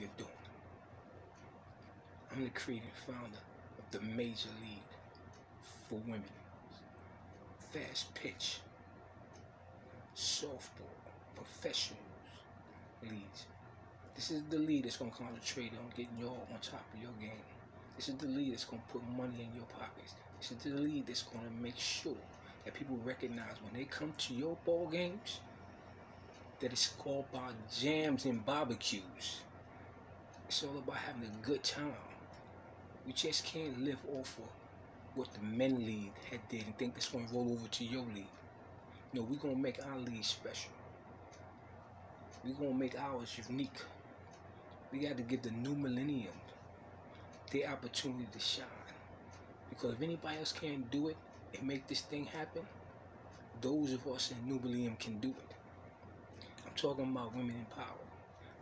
you're doing. I'm the creator and founder of the Major League for Women. Fast pitch, softball, professionals leagues. This is the league that's gonna concentrate on getting y'all on top of your game. This is the league that's gonna put money in your pockets. This is the league that's gonna make sure that people recognize when they come to your ball games that it's all about jams and barbecues. It's all about having a good time. We just can't live off of what the men league had did and think it's gonna roll over to your league. No, we're gonna make our league special. We're gonna make ours unique. We got to give the new millennium the opportunity to shine. Because if anybody else can't do it and make this thing happen, those of us in New Millennium can do it. I'm talking about women in power.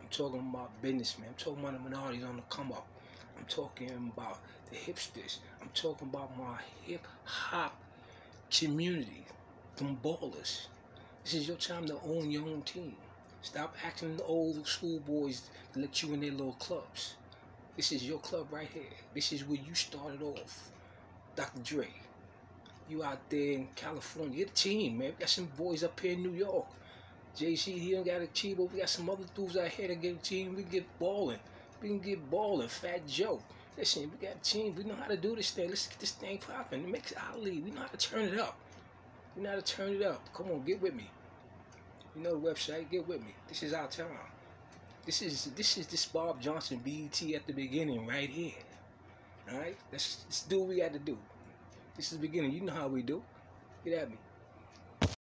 I'm talking about businessmen. I'm talking about the minorities on the come up. I'm talking about the hipsters. I'm talking about my hip hop community, them ballers. This is your time to own your own team. Stop acting the old schoolboys to let you in their little clubs. This is your club right here. This is where you started off. Dr. Dre. You out there in California. Get a team, man. We got some boys up here in New York. Jay-Z, he don't got a team, but we got some other dudes out here that get a team. We can get balling. We can get balling. Fat Joe. Listen, we got a team. We know how to do this thing. Let's get this thing popping. It makes our league. We know how to turn it up. We know how to turn it up. Come on, get with me. You know the website. Get with me. This is our time. This is this is this Bob Johnson BET at the beginning right here. All right, let's, let's do what we got to do. This is the beginning. You know how we do. Get at me.